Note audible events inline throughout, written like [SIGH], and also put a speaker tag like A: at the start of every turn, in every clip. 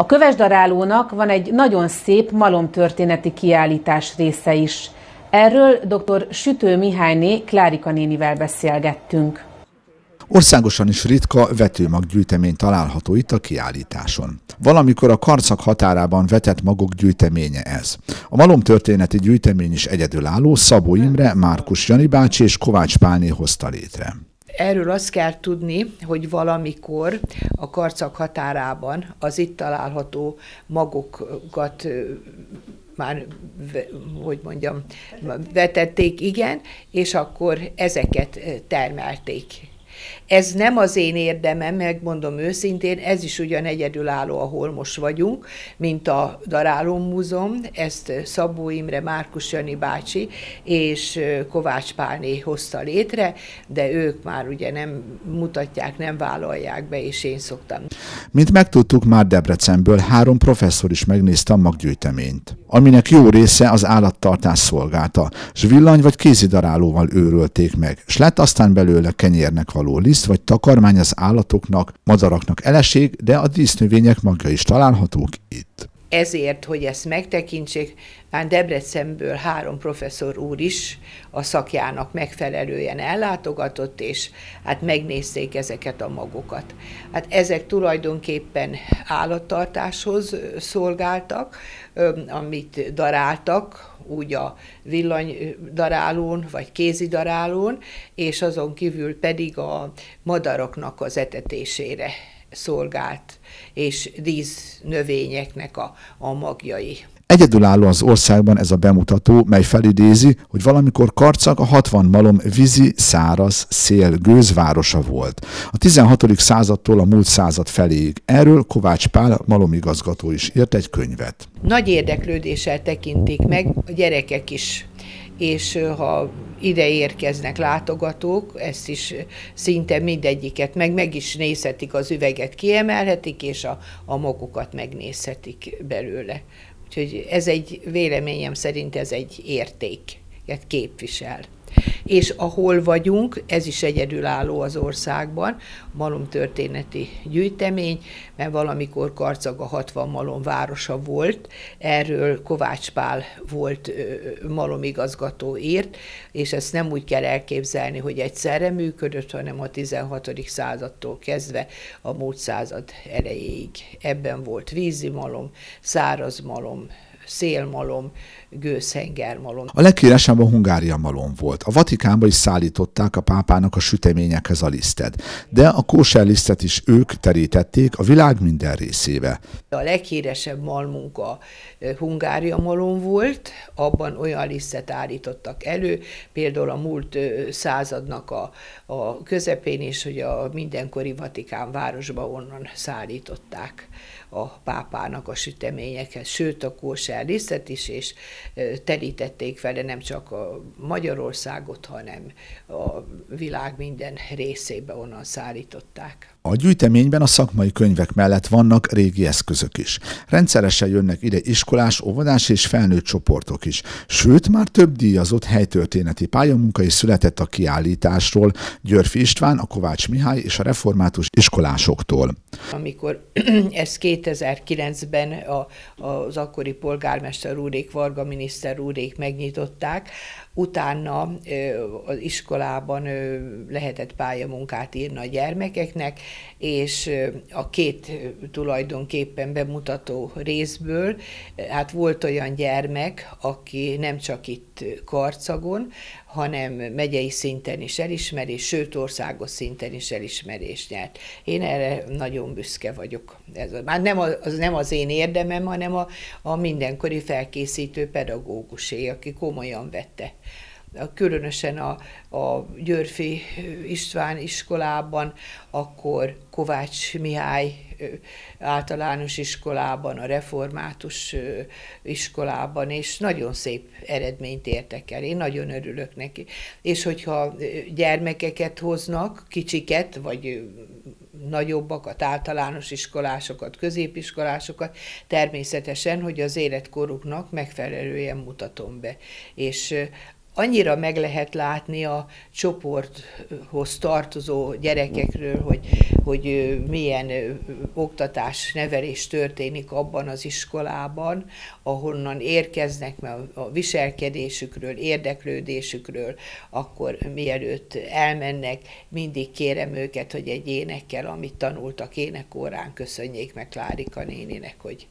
A: A kövesdarálónak van egy nagyon szép malomtörténeti kiállítás része is. Erről dr. Sütő Mihályné Klárika nénivel beszélgettünk.
B: Országosan is ritka vetőmaggyűjtemény található itt a kiállításon. Valamikor a karcak határában vetett magok gyűjteménye ez. A malom történeti gyűjtemény is egyedülálló Szabó Imre, Márkus Jani bácsi és Kovács Pálné hozta létre.
C: Erről azt kell tudni, hogy valamikor a karcak határában az itt található magokat már, hogy mondjam, vetették, igen, és akkor ezeket termelték ez nem az én érdemem, megmondom őszintén, ez is ugyan egyedülálló, ahol most vagyunk, mint a Daráló Múzeum, ezt Szabó Imre, Márkus Jani bácsi és Kovács Pálné hozta létre, de ők már ugye nem mutatják, nem vállalják be, és én szoktam.
B: Mint megtudtuk, már Debrecenből három professzor is megnézte a maggyűjteményt, aminek jó része az állattartás szolgálta, s villany vagy kézidarálóval őrölték meg, s lett aztán belőle kenyérnek való liszt, liszt vagy takarmány az állatoknak, madaraknak eleség, de a dísznövények magja is találhatók itt.
C: Ezért, hogy ezt megtekintsék, már Debrecenből három professzor úr is a szakjának megfelelően ellátogatott, és hát megnézték ezeket a magokat. Hát ezek tulajdonképpen állattartáshoz szolgáltak, amit daráltak, úgy a villanydarálón, vagy kézidarálón, és azon kívül pedig a madaroknak az etetésére szolgált, és dísznövényeknek a, a magjai.
B: Egyedülálló az országban ez a bemutató, mely felidézi, hogy valamikor Karcag a 60 malom vízi, száraz, szél, gőzvárosa volt. A 16. századtól a múlt század feléig. Erről Kovács Pál malomigazgató is írt egy könyvet.
C: Nagy érdeklődéssel tekintik meg a gyerekek is és ha ide érkeznek látogatók, ezt is szinte mindegyiket, meg meg is nézhetik az üveget, kiemelhetik, és a, a magukat megnézhetik belőle. Úgyhogy ez egy, véleményem szerint ez egy érték, képvisel. És ahol vagyunk, ez is egyedülálló az országban, malom történeti gyűjtemény, mert valamikor Karcag a 60 malom városa volt, erről Kovács Pál volt malomigazgató írt, és ezt nem úgy kell elképzelni, hogy egyszerre működött, hanem a 16. századtól kezdve a múlt század elejéig. Ebben volt vízi malom, száraz malom, szélmalom, gőzhengermalom.
B: A leghíresebb a Hungária malom volt. A Vatikánba is szállították a pápának a süteményekhez a lisztet, de a kóser lisztet is ők terítették a világ minden részébe.
C: A leghíresebb malmunk a Hungária malom volt, abban olyan lisztet állítottak elő, például a múlt századnak a, a közepén is, hogy a mindenkori Vatikán városba onnan szállították a pápának a süteményekhez, sőt a kóser lisztet is, és terítették vele nem csak a Magyarországot, hanem a világ minden részébe onnan szállították.
B: A gyűjteményben a szakmai könyvek mellett vannak régi eszközök is. Rendszeresen jönnek ide iskolás, óvodás és felnőtt csoportok is. Sőt, már több díjazott helytörténeti pályamunka is született a kiállításról Györfi István, a Kovács Mihály és a református iskolásoktól.
C: Amikor [CLEARS THROAT] ez 2009-ben a, az akkori polgármester úrék, Varga miniszter úrék megnyitották, utána az iskolában lehetett pályamunkát írni a gyermekeknek, és a két tulajdonképpen bemutató részből, hát volt olyan gyermek, aki nem csak itt Karcagon, hanem megyei szinten is elismerés, sőt országos szinten is elismerést nyert. Én erre nagyon büszke vagyok. Ez már nem az, nem az én érdemem, hanem a, a mindenkori felkészítő pedagógusé, aki komolyan vette különösen a, a Györfi István iskolában, akkor Kovács Mihály általános iskolában, a református iskolában, és nagyon szép eredményt értek el. Én nagyon örülök neki. És hogyha gyermekeket hoznak, kicsiket, vagy nagyobbakat, általános iskolásokat, középiskolásokat, természetesen, hogy az életkoruknak megfelelően mutatom be. És annyira meg lehet látni a csoporthoz tartozó gyerekekről, hogy, hogy milyen oktatás, nevelés történik abban az iskolában, ahonnan érkeznek, mert a viselkedésükről, érdeklődésükről, akkor mielőtt elmennek, mindig kérem őket, hogy egy énekkel, amit tanultak énekórán, köszönjék meg Klárika néninek, hogy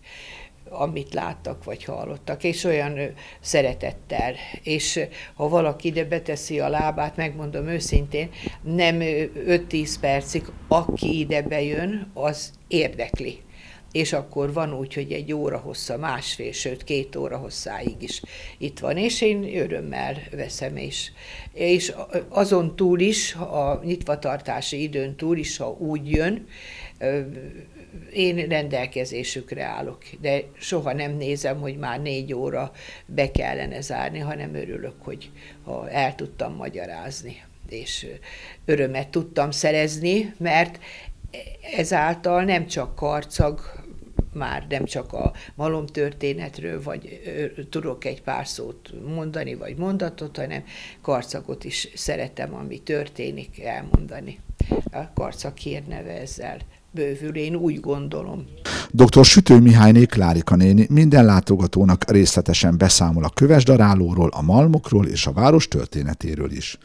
C: amit láttak vagy hallottak, és olyan szeretettel. És ha valaki ide beteszi a lábát, megmondom őszintén, nem 5-10 percig, aki ide bejön, az érdekli és akkor van úgy, hogy egy óra hossza, másfél, sőt két óra hosszáig is itt van, és én örömmel veszem, és, és azon túl is, a nyitvatartási időn túl is, ha úgy jön, én rendelkezésükre állok, de soha nem nézem, hogy már négy óra be kellene zárni, hanem örülök, hogy ha el tudtam magyarázni, és örömet tudtam szerezni, mert ezáltal nem csak karcag, már nem csak a malom történetről, vagy tudok egy pár szót mondani, vagy mondatot, hanem karcagot is szeretem, ami történik, elmondani. A karcag hírneve ezzel bővül, én úgy gondolom.
B: Dr. Sütő Mihályné Klárika néni minden látogatónak részletesen beszámol a kövesdarálóról, a malmokról és a város történetéről is.